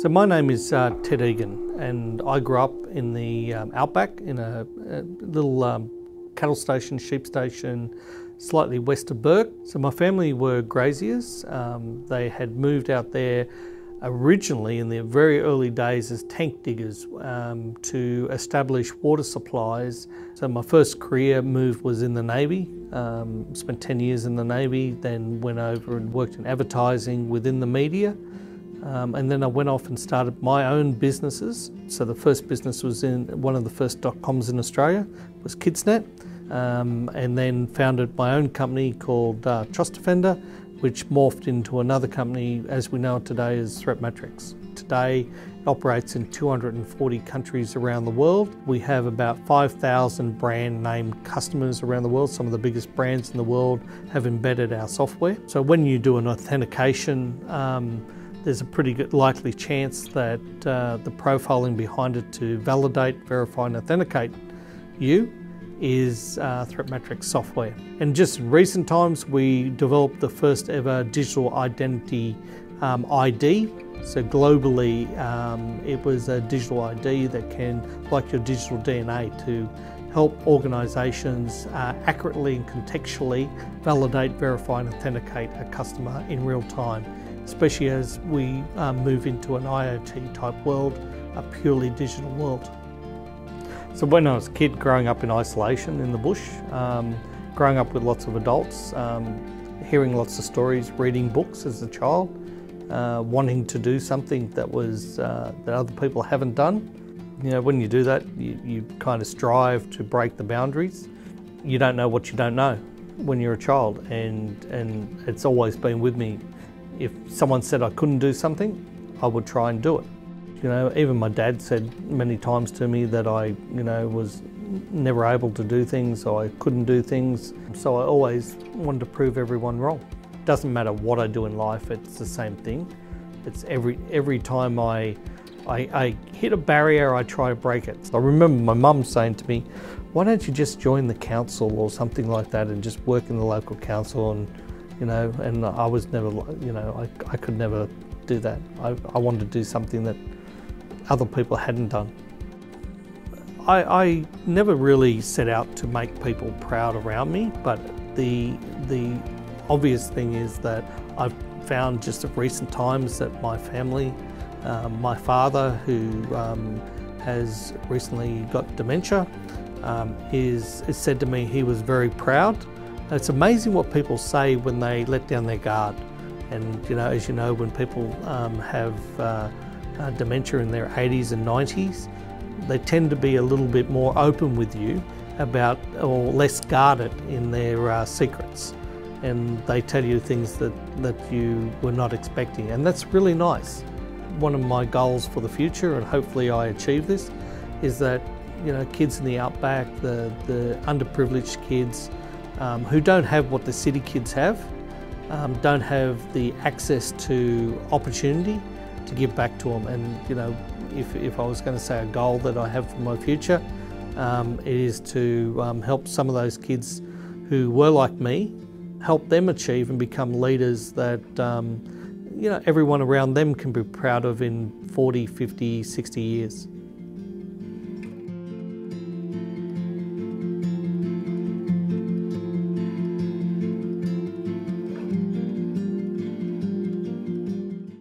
So my name is uh, Ted Egan, and I grew up in the um, outback in a, a little um, cattle station, sheep station, slightly west of Bourke. So my family were graziers. Um, they had moved out there originally in the very early days as tank diggers um, to establish water supplies. So my first career move was in the Navy. Um, spent 10 years in the Navy, then went over and worked in advertising within the media. Um, and then I went off and started my own businesses. So the first business was in one of the first dot coms in Australia, was Kidsnet. Um, and then founded my own company called uh, Trust Defender, which morphed into another company as we know it today as ThreatMetrix. Today it operates in 240 countries around the world. We have about 5,000 brand name customers around the world. Some of the biggest brands in the world have embedded our software. So when you do an authentication, um, there's a pretty good likely chance that uh, the profiling behind it to validate, verify and authenticate you is uh, ThreatMetrix software. And just recent times we developed the first ever digital identity um, ID. So globally um, it was a digital ID that can, like your digital DNA, to help organisations uh, accurately and contextually validate, verify and authenticate a customer in real time especially as we um, move into an IoT type world, a purely digital world. So when I was a kid growing up in isolation in the bush, um, growing up with lots of adults, um, hearing lots of stories, reading books as a child, uh, wanting to do something that was uh, that other people haven't done. You know, when you do that, you, you kind of strive to break the boundaries. You don't know what you don't know when you're a child, and and it's always been with me if someone said I couldn't do something, I would try and do it. You know, even my dad said many times to me that I, you know, was never able to do things or I couldn't do things. So I always wanted to prove everyone wrong. Doesn't matter what I do in life, it's the same thing. It's every every time I, I, I hit a barrier, I try to break it. I remember my mum saying to me, why don't you just join the council or something like that and just work in the local council and you know, and I was never, you know, I, I could never do that. I, I wanted to do something that other people hadn't done. I, I never really set out to make people proud around me, but the, the obvious thing is that I've found just of recent times that my family, um, my father, who um, has recently got dementia, um, is, is said to me he was very proud it's amazing what people say when they let down their guard. And you know, as you know, when people um, have uh, uh, dementia in their 80s and 90s, they tend to be a little bit more open with you about, or less guarded in their uh, secrets. And they tell you things that, that you were not expecting. And that's really nice. One of my goals for the future, and hopefully I achieve this, is that you know, kids in the outback, the, the underprivileged kids, um, who don't have what the city kids have, um, don't have the access to opportunity to give back to them. And you know, if, if I was going to say a goal that I have for my future, um, it is to um, help some of those kids who were like me, help them achieve and become leaders that um, you know everyone around them can be proud of in 40, 50, 60 years.